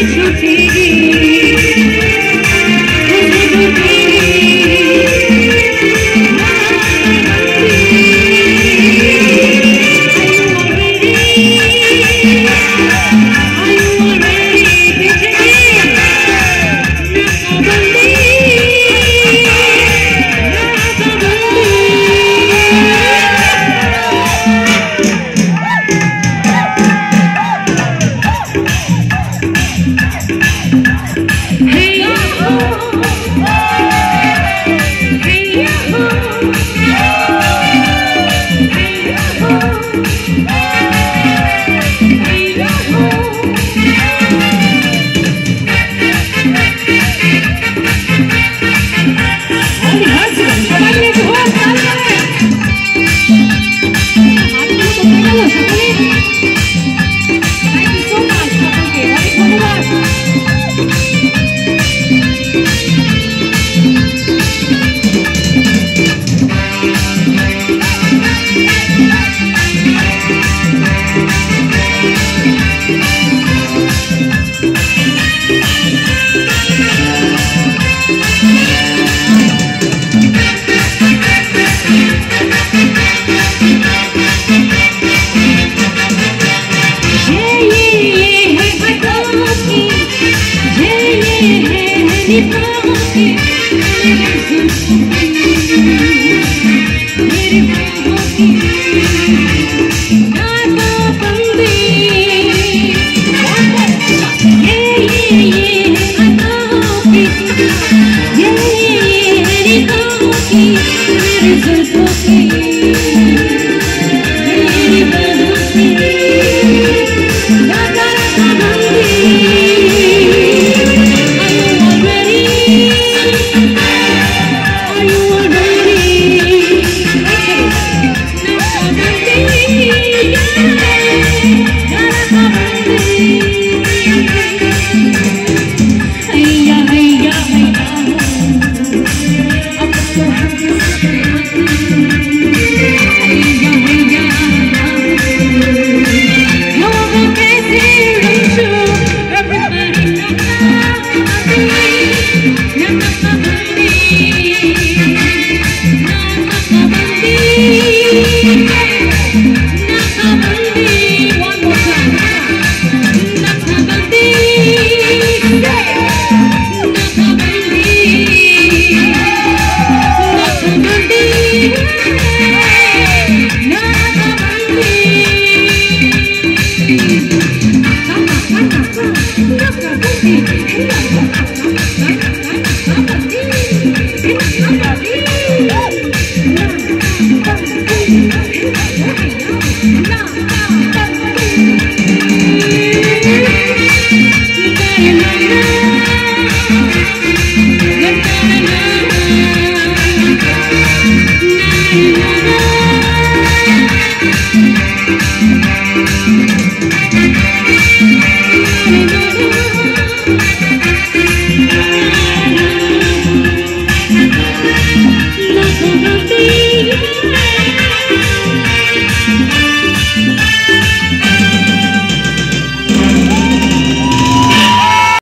हैया